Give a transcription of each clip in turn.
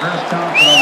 First down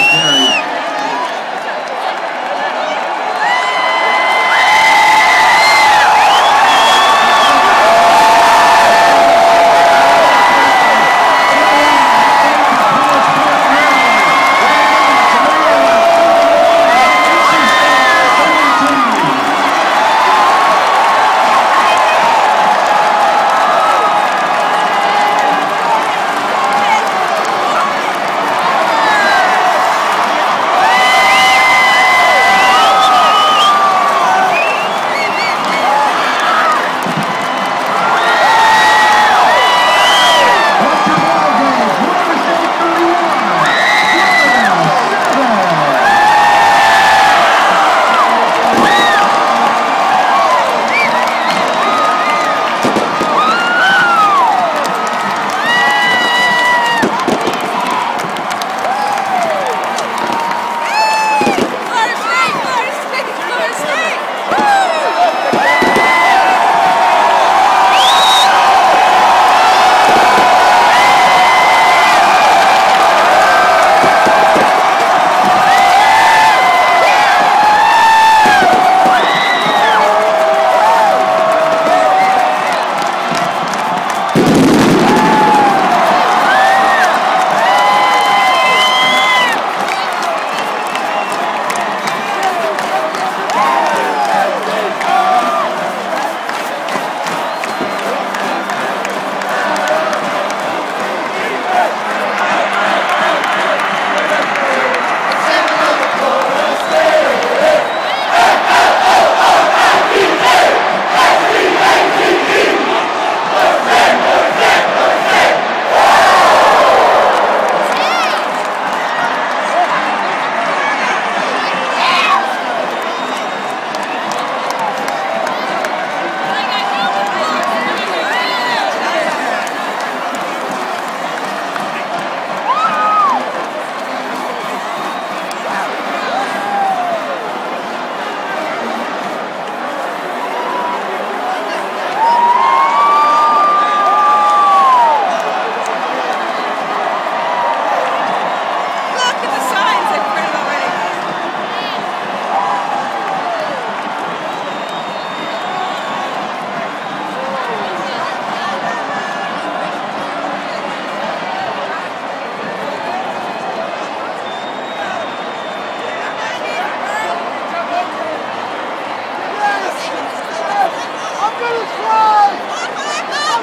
I'm gonna try!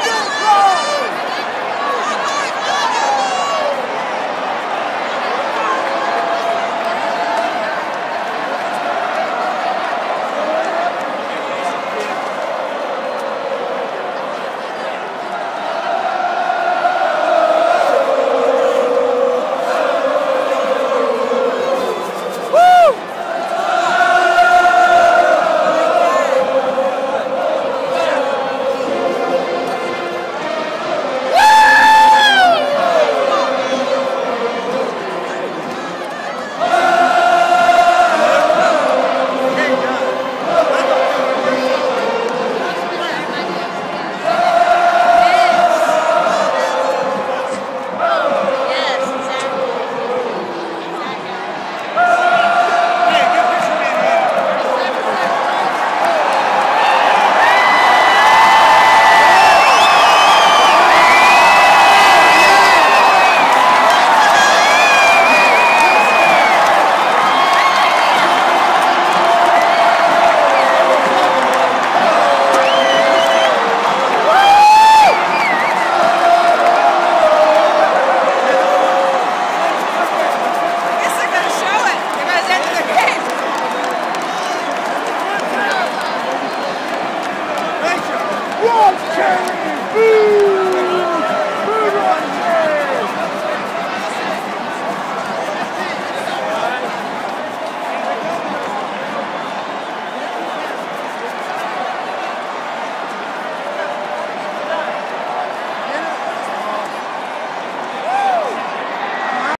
I'm!